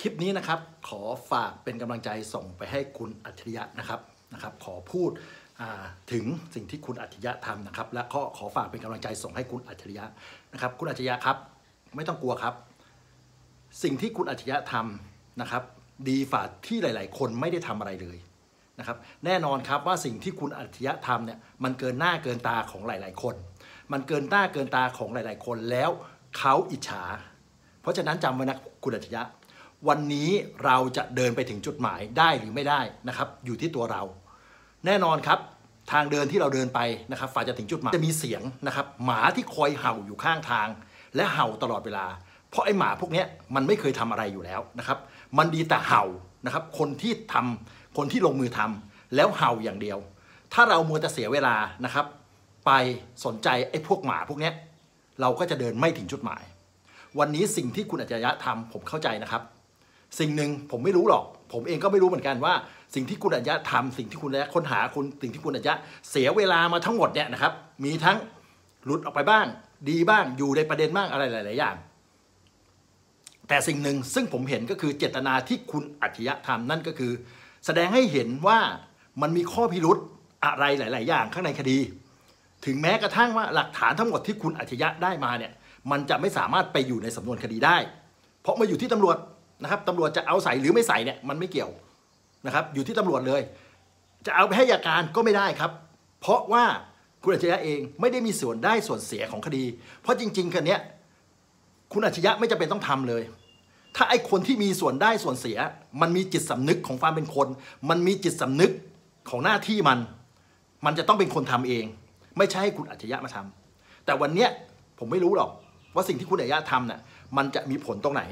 คลิปนี้นะครับขอฝากเป็นกำลังใจส่งไปให้คุณอัจฉริยะนะครับนะครับ ขอพูดถึงสิ่งที่คุณอัจฉริยะทำนะครับ และก็ขอฝากเป็นกำลังใจส่งให้คุณอัจฉริยะนะครับ คุณอัจฉริยะครับ ไม่ต้องกลัวครับ สิ่งที่คุณอัจฉริยะทำนะครับ ดีฝ่าที่หลาย ๆ คนไม่ได้ทำอะไรเลยนะครับ แน่นอนครับว่าสิ่งที่คุณอัจฉริยะทำเนี่ยมันเกินหน้าเกินตาของหลาย ๆ คน มันเกินหน้าเกินตาของหลาย ๆ คนแล้วเขาอิจฉา เพราะฉะนั้นจำไว้นะคุณอัจฉริยะ วันนี้เราจะเดินไปถึงจุดหมายได้หรือไม่ได้นะครับ อยู่ที่ตัวเรา แน่นอนครับ ทางเดินที่เราเดินไปนะครับฝ่าจะถึงจุดหมายจะมีเสียงนะครับ หมาที่คอยเห่าอยู่ข้างทาง และเห่าตลอดเวลา เพราะไอ้หมาพวกนี้มันไม่เคยทำอะไรอยู่แล้วนะครับ มันดีแต่เห่านะครับ คนที่ทำคนที่ลงมือทำแล้วเห่าอย่างเดียว ถ้าเรามัวแต่เสียเวลานะครับ ไปสนใจไอ้พวกหมาพวกนี้เราก็จะเดินไม่ถึงจุดหมาย วันนี้สิ่งที่คุณอัจฉริยะทำผมเข้าใจนะครับ สิ่งหนึ่งผมไม่รู้หรอก ผมเองก็ไม่รู้เหมือนกันว่า สิ่งที่คุณอัจฉริยะทำสิ่งที่คุณและค้นหาคุณสิ่งที่คุณอัจฉริยะเสียเวลามาทั้งหมดเนี่ยนะครับ มีทั้งหลุดออกไปบ้าง ดีบ้างอยู่ในประเด็นบ้างอะไรหลาย ๆ อย่าง แต่สิ่งหนึ่งซึ่งผมเห็นก็คือเจตนาที่คุณอัจฉริยะทำนั่นก็คือ แสดงให้เห็นว่ามันมีข้อพิรุธอะไรหลาย ๆ อย่างข้างในคดี ถึงแม้กระทั่งว่าหลักฐานทั้งหมดที่คุณอัจฉริยะได้มาเนี่ย มันจะไม่สามารถไปอยู่ในสำนวนคดีได้ เพราะมาอยู่ที่ตำรวจ นะครับตำรวจจะเอาใส่หรือไม่ใส่เนี่ยมันไม่เกี่ยวนะครับ อยู่ที่ตำรวจเลย จะเอาไปให้ยาการก็ไม่ได้ครับ เพราะว่าคุณอัจฉริยะเองไม่ได้มีส่วนได้ส่วนเสียของคดี เพราะจริงๆคันนี้คุณอัจฉริยะไม่จำเป็นต้องทำเลย ถ้าไอ้คนที่มีส่วนได้ส่วนเสีย มันมีจิตสำนึกของความเป็นคน มันมีจิตสำนึกของหน้าที่มัน มันจะต้องเป็นคนทำเอง ไม่ใช่ให้คุณอัจฉริยะมาทำแต่วันเนี้ยผมไม่รู้หรอกว่าสิ่งที่คุณอัจฉริยะทำเนี่ยมันจะมีผลตรงไหน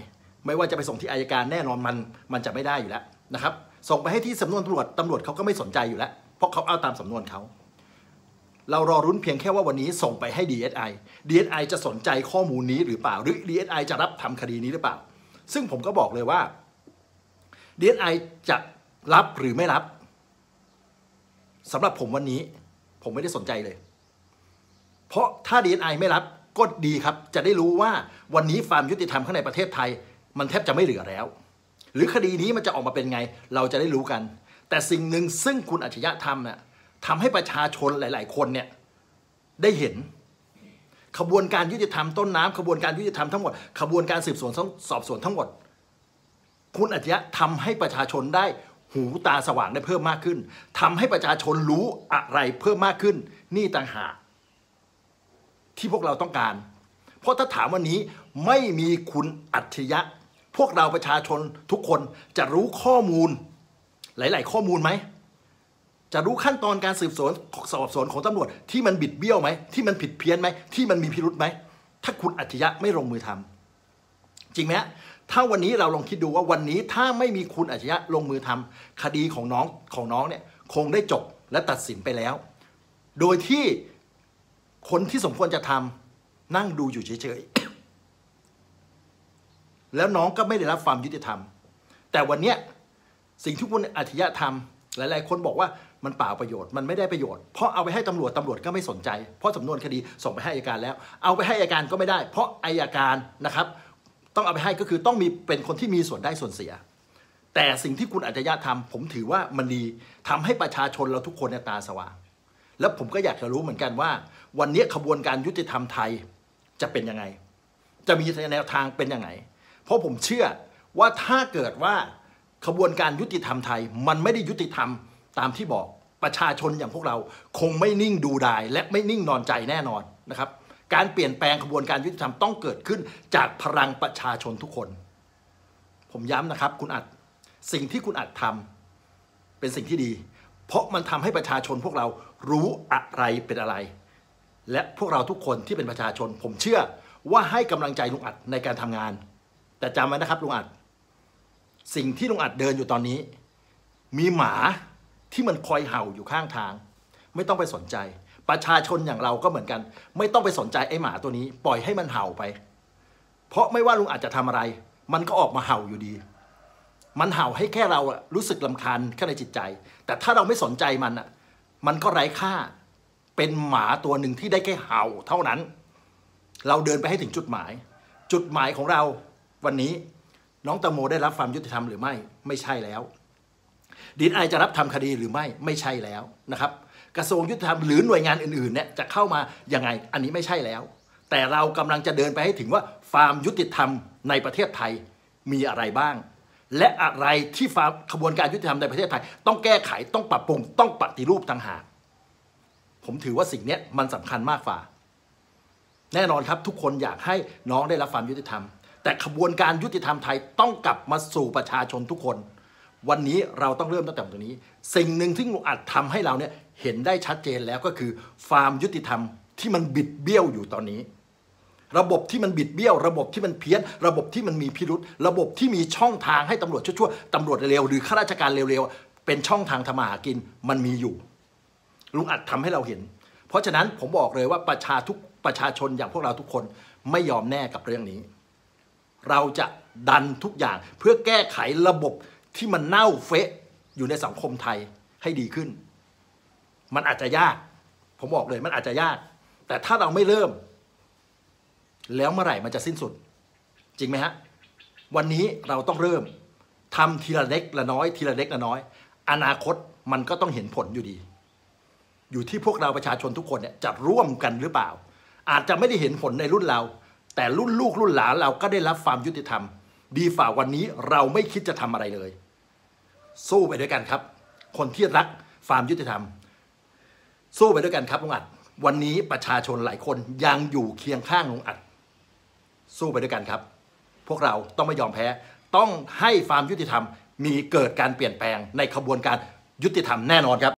ไม่ว่าจะไปส่งที่อายการแน่นอนมันมันจะไม่ได้อยู่แล้วนะครับ ส่งไปให้ที่สำนวนตำรวจตำรวจเขาก็ไม่สนใจอยู่แล้ว เพราะเขาเอาตามสำนวนเขา เรารอรุ้นเพียงแค่ว่าวันนี้ส่งไปให้ DSI DSI จะสนใจข้อมูลนี้หรือเปล่า หรือ DSI จะรับทำคดีนี้หรือเปล่า ซึ่งผมก็บอกเลยว่า DSI จะรับหรือไม่รับสำหรับผมวันนี้ ผมไม่ได้สนใจเลย เพราะถ้า DSI ไม่รับก็ดีครับ จะได้รู้ว่าวันนี้ความยุติธรรมข้างในประเทศไทย มันแทบจะไม่เหลือแล้ว หรือคดีนี้มันจะออกมาเป็นไง เราจะได้รู้กัน แต่สิ่งหนึ่งซึ่งคุณอัจฉริยะทำเนี่ยทำให้ประชาชนหลาย ๆ คนเนี่ยได้เห็น ขบวนการยุติธรรมต้นน้ำขบวนการยุติธรรมทั้งหมด ขบวนการสืบสวนสอบสวนทั้งหมด คุณอัจฉริยะทำให้ประชาชนได้หูตาสว่างได้เพิ่มมากขึ้นทำให้ประชาชนรู้อะไรเพิ่มมากขึ้น นี่ต่างหากที่พวกเราต้องการ เพราะถ้าถามวันนี้ไม่มีคุณอัจฉริยะ พวกเราประชาชนทุกคนจะรู้ข้อมูล หลาย ๆ ข้อมูลไหม จะรู้ขั้นตอนการสืบสวนสอบสวนของตำรวจที่มันบิดเบี้ยวไหม ที่มันผิดเพี้ยนไหม ที่มันมีพิรุธไหม ถ้าคุณอัจฉริยะไม่ลงมือทำจริงไหมถ้าวันนี้เราลองคิดดูว่าวันนี้ถ้าไม่มีคุณอัจฉริยะลงมือทำคดีของน้องของน้องเนี่ยคงได้จบและตัดสินไปแล้ว โดยที่คนที่สมควรจะทำนั่งดูอยู่เฉย แล้วน้องก็ไม่ได้รับความยุติธรรม แต่วันเนี้ยสิ่งที่คุณอัธยะทำหลาย ๆ คนบอกว่ามันเปล่าประโยชน์มันไม่ได้ประโยชน์เพราะเอาไปให้ตำรวจตำรวจก็ไม่สนใจ เพราะสำนวนคดีส่งไปให้อัยการแล้ว เอาไปให้อัยการก็ไม่ได้ เพราะอัยการนะครับ ต้องเอาไปให้ก็คือต้องมีเป็นคนที่มีส่วนได้ส่วนเสีย แต่สิ่งที่คุณอัจฉริยะทำผมถือว่ามันดีทำให้ประชาชนเราทุกคนตาสว่างแล้วผมก็อยากจะรู้เหมือนกันว่า วันนี้ขบวนการยุติธรรมไทยจะเป็นยังไง จะมีแนวทางเป็นยังไง เพราะผมเชื่อว่าถ้าเกิดว่าขบวนการยุติธรรมไทย มันไม่ได้ยุติธรรมตามที่บอกประชาชนอย่างพวกเราคงไม่นิ่งดูดาย และไม่นิ่งนอนใจแน่นอนนะครับ การเปลี่ยนแปลงขบวนการยุติธรรมต้องเกิดขึ้นจากพลังประชาชนทุกคน ผมย้ำนะครับ คุณอัดสิ่งที่คุณอัดทำเป็นสิ่งที่ดี เพราะมันทำให้ประชาชนพวกเรารู้อะไรเป็นอะไร และพวกเราทุกคนที่เป็นประชาชน ผมเชื่อว่าให้กำลังใจลุงอัดในการทำงาน แต่จำไว้นะครับลุงอัด สิ่งที่ลุงอัดเดินอยู่ตอนนี้ มีหมาที่มันคอยเห่าอยู่ข้างทาง ไม่ต้องไปสนใจ ประชาชนอย่างเราก็เหมือนกัน ไม่ต้องไปสนใจไอ้หมาตัวนี้ ปล่อยให้มันเห่าไป เพราะไม่ว่าลุงอาจจะทำอะไร มันก็ออกมาเห่าอยู่ดี มันเห่าให้แค่เรารู้สึกลำคาญแค่ในจิตใจ แต่ถ้าเราไม่สนใจมันอะมันก็ไร้ค่า เป็นหมาตัวหนึ่งที่ได้แค่เห่าเท่านั้น เราเดินไปให้ถึงจุดหมาย จุดหมายของเรา วันนี้น้องตงโมได้รับความยุติธรรมหรือไม่ไม่ใช่แล้วดีไอจะรับทำคดีหรือไม่ไม่ใช่แล้วนะครับ กระทรวงยุติธรรมหรือหน่วยงานอื่นๆเนี่ยจะเข้ามายังไงอันนี้ไม่ใช่แล้ว แต่เรากำลังจะเดินไปให้ถึงว่าความยุติธรรมในประเทศไทยมีอะไรบ้าง และอะไรที่ฟาร์มขบวนการยุติธรรมในประเทศไทย ต้องแก้ไขต้องปรับปรุงต้องปฏิรูปต่างหากผมถือว่าสิ่งนี้มันสำคัญมากฝ่า แน่นอนครับทุกคนอยากให้น้องได้รับความยุติธรรม แต่ขบวนการยุติธรรมไทยต้องกลับมาสู่ประชาชนทุกคน วันนี้เราต้องเริ่มตั้งแต่ตรงนี้ สิ่งหนึ่งที่ลุงอัดทำให้เราเนี่ยเห็นได้ชัดเจนแล้วก็คือความยุติธรรมที่มันบิดเบี้ยวอยู่ตอนนี้ ระบบที่มันบิดเบี้ยว ระบบที่มันเพี้ยน ระบบที่มันมีพิรุษระบบที่มีช่องทางให้ตำรวจชั่วๆตำรวจเร็วหรือข้าราชการเร็วๆเป็นช่องทางทำมาหากินมันมีอยู่ ลุงอัดทำให้เราเห็น เพราะฉะนั้นผมบอกเลยว่าประชาทุกประชาชนอย่างพวกเราทุกคนไม่ยอมแน่กับเรื่องนี้ เราจะดันทุกอย่างเพื่อแก้ไขระบบที่มันเน่าเฟะอยู่ในสังคมไทยให้ดีขึ้น มันอาจจะยาก ผมบอกเลยมันอาจจะยาก แต่ถ้าเราไม่เริ่ม แล้วเมื่อไหร่มันจะสิ้นสุด จริงไหมฮะ วันนี้เราต้องเริ่มทำทีละเล็กละน้อย ทีละเล็กละน้อย อนาคตมันก็ต้องเห็นผลอยู่ดี อยู่ที่พวกเราประชาชนทุกคนเนี่ยจะร่วมกันหรือเปล่า อาจจะไม่ได้เห็นผลในรุ่นเรา แต่รุ่นลูกรุ่นหลานเราก็ได้รับความยุติธรรม ดีฝ่าวันนี้เราไม่คิดจะทำอะไรเลย สู้ไปด้วยกันครับ คนที่รักความยุติธรรม สู้ไปด้วยกันครับลุงอัด วันนี้ประชาชนหลายคนยังอยู่เคียงข้างลุงอัด สู้ไปด้วยกันครับ พวกเราต้องไม่ยอมแพ้ ต้องให้ความยุติธรรมมีเกิดการเปลี่ยนแปลงในขบวนการยุติธรรมแน่นอนครับ